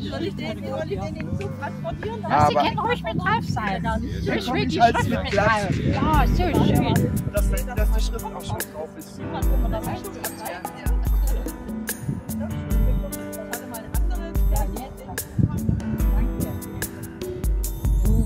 Soll ich den, soll ich den in den Zug transportieren? Ja, Sie können ruhig mit drauf sein. Ich will halt's schon mit drauf. Ja, so schön. dass, dass die Schrift auch schon drauf ist.